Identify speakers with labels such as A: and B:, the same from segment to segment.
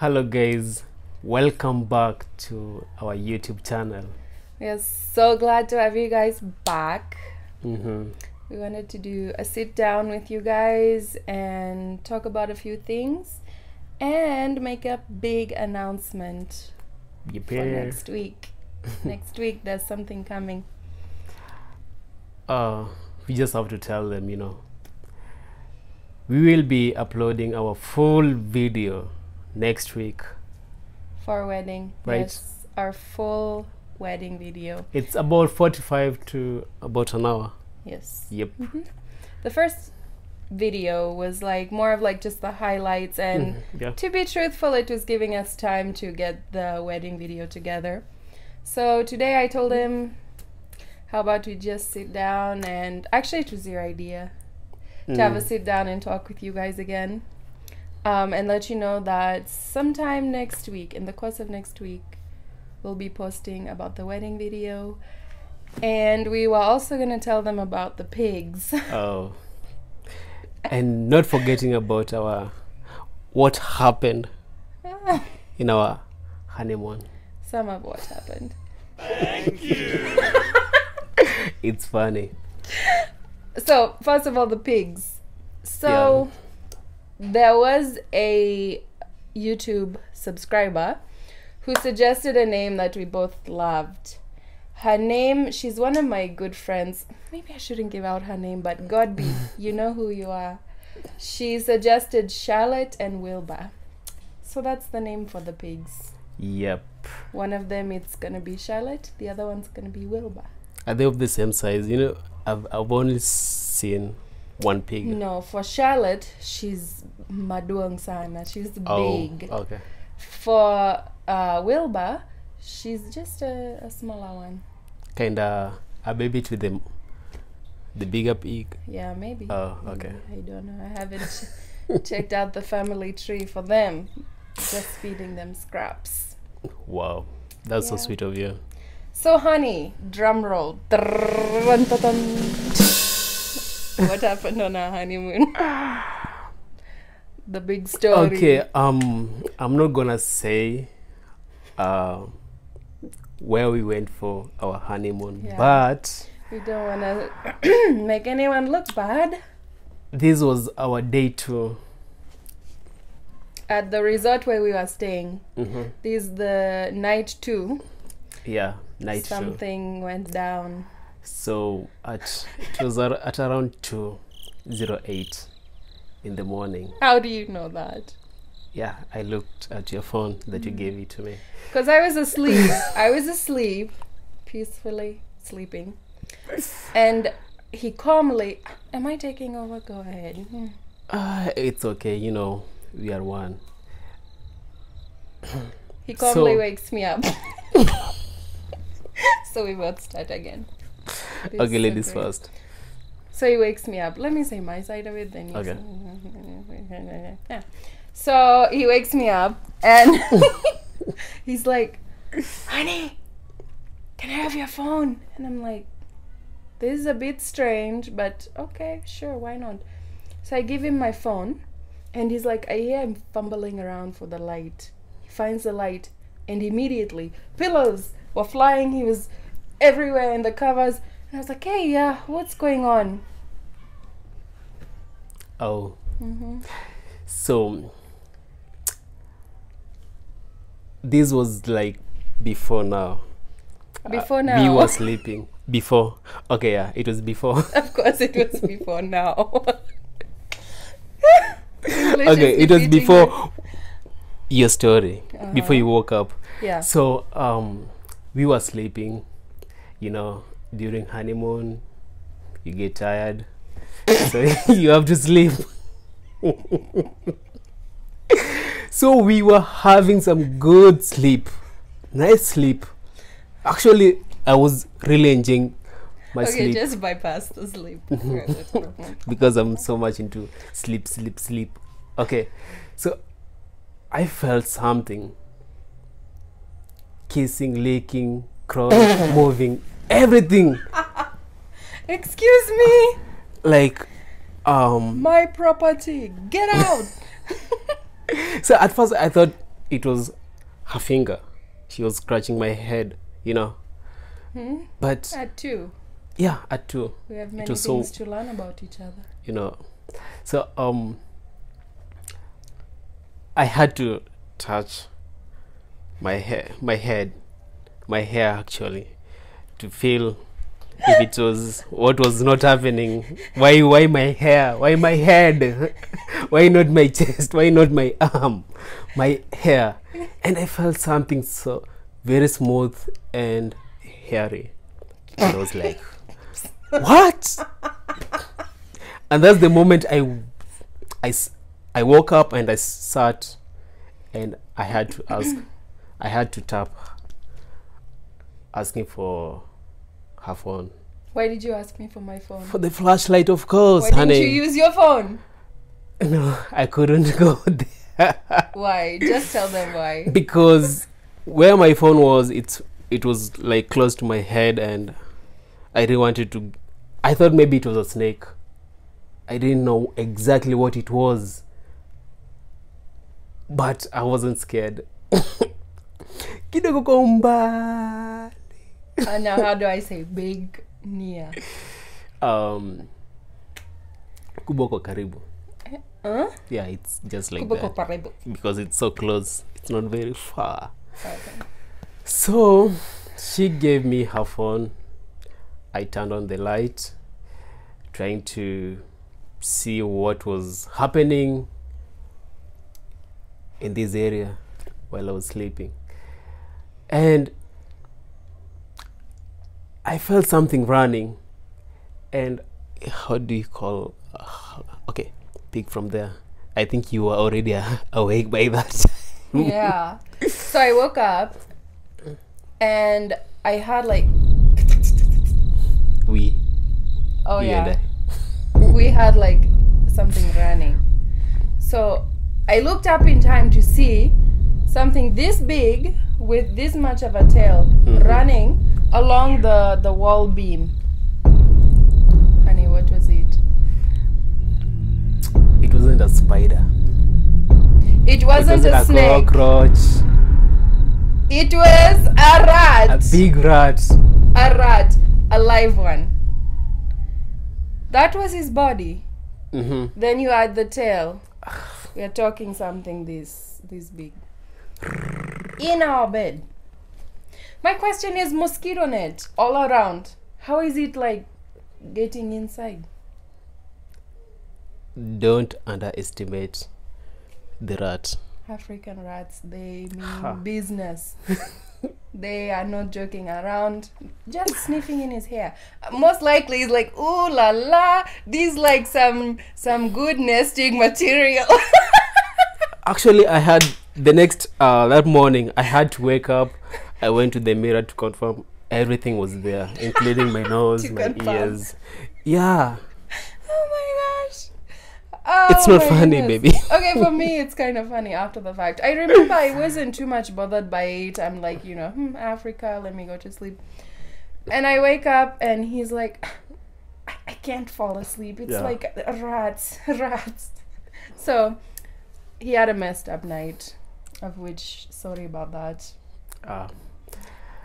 A: hello guys. Welcome back to our youtube channel.
B: We are so glad to have you guys back.
A: Mm -hmm.
B: we wanted to do a sit down with you guys and talk about a few things and make a big announcement
A: Yippee.
B: for next week. Next week there's something coming.
A: Uh we just have to tell them you know. We will be uploading our full video next week
B: for wedding.
A: Right.
B: Yes, our full wedding video.
A: It's about 45 to about an hour.
B: Yes.
A: Yep. Mm-hmm.
B: The first video was like more of like just the highlights and
A: mm, yeah.
B: to be truthful it was giving us time to get the wedding video together. So today I told him how about we just sit down and actually it was your idea to have a
A: mm.
B: sit down and talk with you guys again um, and let you know that sometime next week, in the course of next week, we'll be posting about the wedding video. And we were also going to tell them about the pigs.
A: oh. And not forgetting about our what happened in our honeymoon.
B: Some of what happened. Thank you.
A: it's funny.
B: So, first of all, the pigs. So, yeah there was a YouTube subscriber who suggested a name that we both loved. Her name, she's one of my good friends. Maybe I shouldn't give out her name, but God be. you know who you are. She suggested Charlotte and Wilbur. So that's the name for the pigs.
A: Yep.
B: One of them it's gonna be Charlotte, the other one's gonna be Wilbur.
A: Are they of the same size? You know, I've I've only seen one pig.
B: no for charlotte she's maduang sana. She's
A: oh,
B: big.
A: okay.
B: For uh, wilbur she's just a, a smaller one.
A: Kind of a baby to the the bigger pig?
B: Yeah maybe.
A: Oh okay. Maybe.
B: i don't know. I haven't checked out the family tree for them. Just feeding them scraps.
A: Wow. That's
B: yeah.
A: so sweet of you.
B: So honey drum roll what happened on our honeymoon? the big story.
A: Okay, um, I'm not gonna say uh, where we went for our honeymoon,
B: yeah.
A: but
B: we don't wanna make anyone look bad.
A: This was our day two.
B: At the resort where we were staying, mm
A: -hmm.
B: this is the night two.
A: Yeah, night Something two.
B: Something went down.
A: So at it was at around two zero eight in the morning.
B: How do you know that?
A: Yeah, I looked at your phone that you gave it to me.
B: Because I was asleep. I was asleep, peacefully sleeping. And he calmly, Am I taking over? Go ahead.
A: Uh, it's okay, you know, we are one.
B: He calmly
A: So-
B: wakes me up. so we both start again.
A: Okay, ladies
B: so great.
A: first.
B: So he wakes me up. Let me say my side of it, then you
A: Okay.
B: say- Yeah. So he wakes me up and he's like, honey, can I have your phone? And I'm like, this is a bit strange, but okay, sure, why not? So I give him my phone and he's like, I hear him fumbling around for the light. He finds the light and immediately pillows were flying. He was everywhere in the covers. And I was like, hey, yeah, what's going on?
A: Oh,
B: hmm
A: so this was like before now. Uh,
B: Before
A: We
B: now.
A: were sleeping. Before. Okay, yeah, it was before.
B: Of course, it was before now.
A: Okay, it was before your story.
B: Uh-huh.
A: Before you woke up.
B: Yeah.
A: So um, we were sleeping, you know, during honeymoon. You get tired, so you have to sleep. so we were having some good sleep, nice sleep. Actually, I was really enjoying my
B: okay,
A: sleep
B: just bypass the sleep.
A: because I'm so much into sleep, sleep, sleep. Okay, so I felt something kissing, licking, crawling, moving, everything.
B: Excuse me,
A: Like, um,
B: my property. Get out.
A: so at first I thought it was her finger. She was scratching my head, you know.
B: Hmm?
A: But
B: At two,
A: yeah, at two,
B: we have many
A: was so-
B: things to learn about each other.
A: you know. So um, I had to touch my hair, my head, my hair actually, to feel if it was what was not happening. Why, why my hair? Why my head? why not my chest? Why not my arm? My hair, and I felt something so very smooth and hairy. And I was like, what? and that's the moment i i i woke up and I sat, and I had to ask, I had to tap, asking for her phone
B: Why did you ask me for my phone?
A: for the flashlight, of course,
B: Why didn't you use your phone?
A: no, I couldn't go there
B: Why? Just tell them why.
A: because where my phone was, it's it was like close to my head, and I didn't want it to. I thought maybe it was a snake. I didn't know exactly what it was, but I wasn't scared. Kidogo kwa umbali.
B: And now, how do I say big near?
A: Um, kubwa kwa karibu.
B: Huh?
A: Yeah, it's just like
B: Kuboko
A: that
B: paribu.
A: because it's so close. It's not very far.
B: Okay.
A: So she gave me her phone. I turned on the light, trying to see what was happening in this area while I was sleeping. And I felt something running. And how do you call? Uh, okay, pick from there. I think you were already uh, awake by that.
B: yeah. So I woke up and I had like,
A: we,
B: oh
A: we
B: yeah, we had like something running. So I looked up in time to see something this big with this much of a tail
A: Mhm.
B: running along the the wall beam. Honey, what was it?
A: It wasn't a spider.
B: It
A: It
B: wasn't
A: wasn't
B: a snake.
A: cockroach.
B: It was a rat.
A: A big rat.
B: a rat, a live one. That was his body.
A: hmm
B: Then you add the tail. We are talking something this this big. In our bed. My question is mosquito net all around. How is it like getting inside?
A: Don't underestimate the rat.
B: African rats, they mean
A: Ha.
B: business. they are not joking around. Just sniffing in his hair. Most likely, he's like, ooh la la. These like some some good nesting material.
A: Actually, I had the next uh, that morning. I had to wake up. I went to the mirror to confirm everything was there, including my nose, my
B: confirm.
A: ears. Yeah,
B: oh my gosh. Oh
A: it's not funny,
B: goodness.
A: baby.
B: okay, for me, it's kind of funny after the fact. I remember I wasn't too much bothered by it. I'm like, you know, hmm, Africa, let me go to sleep. And I wake up and he's like, I, can't fall asleep. It's
A: Yeah.
B: like rats, rats. So he had a messed up night, of which, sorry about that.
A: Ah,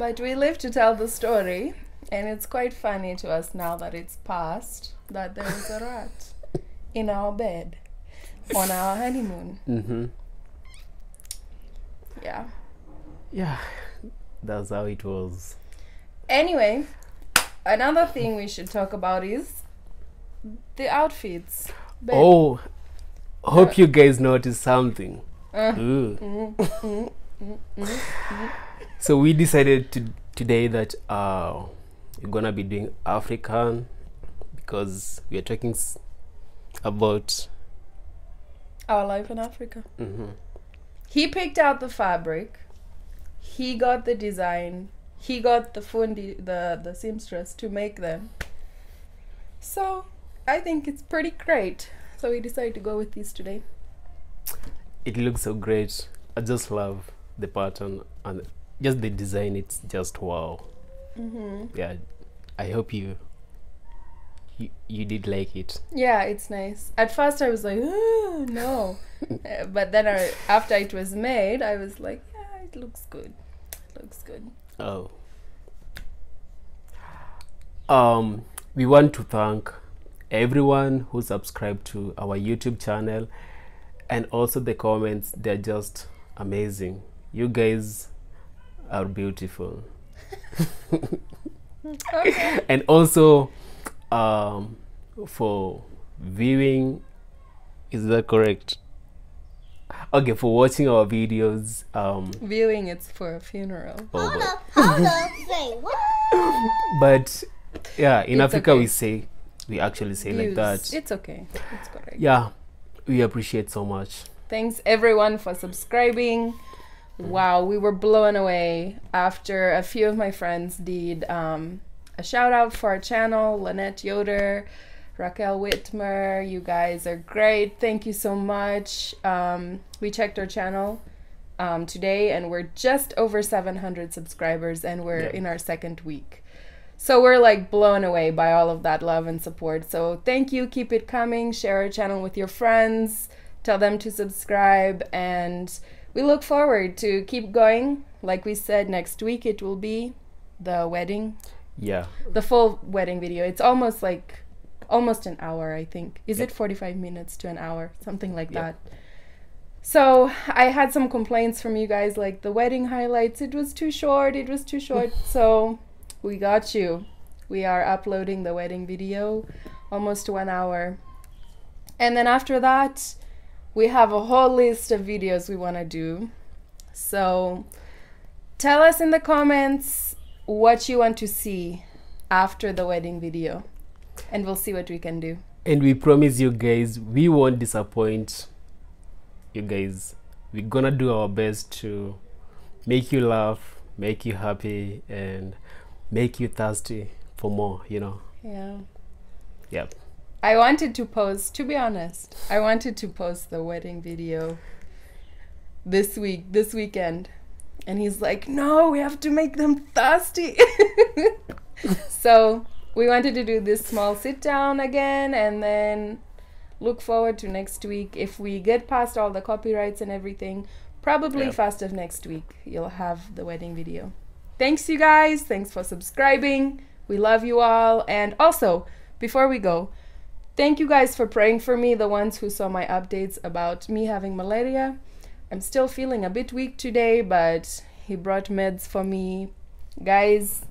B: But we live to tell the story, and it's quite funny to us now that it's past that there was a rat in our bed on our honeymoon.
A: mm-hmm.
B: Yeah.
A: Yeah, that's how it was.
B: Anyway, another thing we should talk about is the outfits. Babe.
A: Oh, hope you guys noticed something.
B: Uh, mm, mm, mm, mm.
A: So we decided to today that uh, we're gonna be doing African because we are talking s- about.
B: Our life in Africa.
A: mhm.
B: He picked out the fabric. He got the design. He got the fundi, the the seamstress to make them. So I think it's pretty great. So we decided to go with these today.
A: It looks so great. I just love the pattern and just the design. It's just wow.
B: Mm-hmm.
A: Yeah, I hope you you, you did like it.
B: Yeah, it's nice. At first, I was like, "Ooh, no," Uh, but then I, after it was made, I was like, "Yeah, it looks good. It looks good."
A: Oh. Um, we want to thank everyone who subscribed to our YouTube channel and also the comments. They're just amazing. You guys are beautiful.
B: Okay.
A: and also um, for viewing is that correct okay for watching our videos um
B: Viewing it's for a funeral.
A: oh
C: Hold
A: boy.
C: up, hold up, say what?
A: but yeah in
B: It's
A: africa
B: okay.
A: we say we actually say like that
B: It's okay. It's correct.
A: yeah we appreciate so much
B: Thanks everyone for subscribing. Wow, we were blown away after a few of my friends did um, a shout out for our channel Lynette Yoder, Raquel Whitmer. You guys are great. Thank you so much. Um, we checked our channel um, today and we're just over 700 subscribers and we're in our second week. So we're like blown away by all of that love and support. So thank you. Keep it coming. Share our channel with your friends. Tell them to subscribe. And we look forward to keep going. Like we said, next week it will be the wedding,
A: yeah
B: the full wedding video. It's almost like almost an hour, I think. Is
A: Yep.
B: it 45 minutes to an hour? Something like
A: Yep.
B: that. So I had some complaints from you guys, like the wedding highlights. It was too short. It was too short. so we got you. We are uploading the wedding video, almost one hour, and then after that, we have a whole list of videos we want to do. So tell us in the comments what you want to see after the wedding video, and we'll see what we can do.
A: and we promise you guys we won't disappoint you guys we're gonna do our best to make you laugh make you happy and make you thirsty for more you know
B: Yeah.
A: yep
B: I wanted to post, to be honest, I wanted to post the wedding video this week, this weekend. And he's like, no, we have to make them thirsty. so we wanted to do this small sit down again and then look forward to next week. If we get past all the copyrights and everything, probably
A: Yep.
B: fast of next week, you'll have the wedding video. Thanks, you guys. Thanks for subscribing. We love you all. And also, before we go, Thank you guys for praying for me, the ones who saw my updates about me having malaria. I'm still feeling a bit weak today, but he brought meds for me. Guys,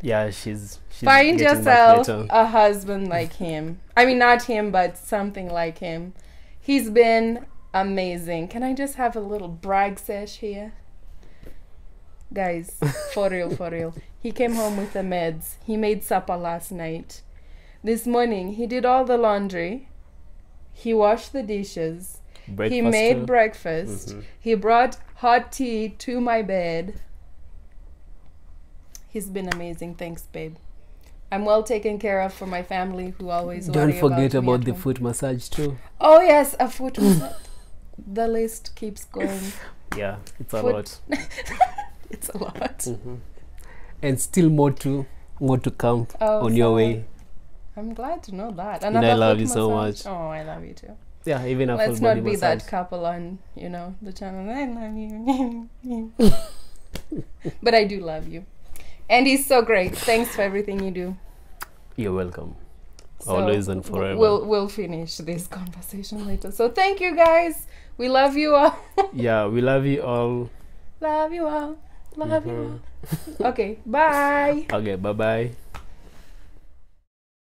A: yeah she's, she's
B: find yourself a husband like him. I mean, not him, but something like him. He's been amazing. Can I just have a little brag sesh here? Guys, for real, for real. He came home with the meds. He made supper last night. This morning, he did all the laundry. He washed the dishes. he made
A: too.
B: breakfast.
A: Mhm.
B: He brought hot tea to my bed. He's been amazing. Thanks, babe. I'm well taken care of for my family who always
A: don't
B: worry
A: forget
B: about,
A: about
B: at
A: the
B: home.
A: foot massage too
B: Oh yes, a foot massage. the list keeps going.
A: yeah it's a
B: Foot-
A: lot
B: It's a lot.
A: Mhm. and still more to more to come
B: Oh,
A: on your
B: so
A: way
B: I'm glad to know that.
A: And I love you so
B: massage?
A: much.
B: Oh, I love you too.
A: yeah even a
B: Let's not be
A: massage
B: that couple on, you know, the channel. I love you. but I do love you. And he's so great. Thanks for everything you do.
A: you're welcome
B: So
A: Always and forever.
B: We'll we'll finish this conversation later. So thank you guys. We love you all.
A: yeah we love you all
B: love you all. Love you
A: Mhm.
B: all. Okay, bye.
A: okay bye bye